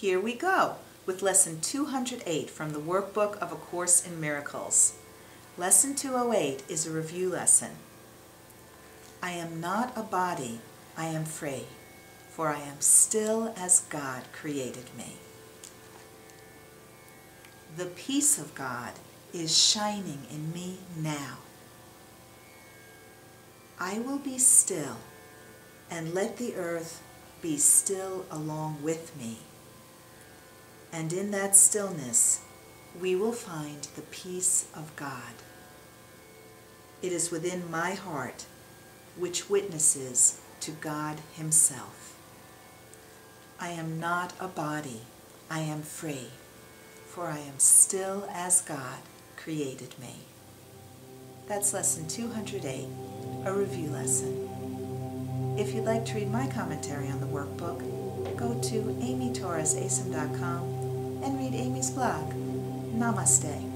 Here we go with Lesson 208 from the Workbook of A Course in Miracles. Lesson 208 is a review lesson. I am not a body, I am free, for I am still as God created me. The peace of God is shining in me now. I will be still and let the earth be still along with me. And in that stillness, we will find the peace of God. It is within my heart which witnesses to God Himself. I am not a body, I am free, for I am still as God created me. That's lesson 208, a review lesson. If you'd like to read my commentary on the workbook, go to amytorresacim.com blog. Namaste.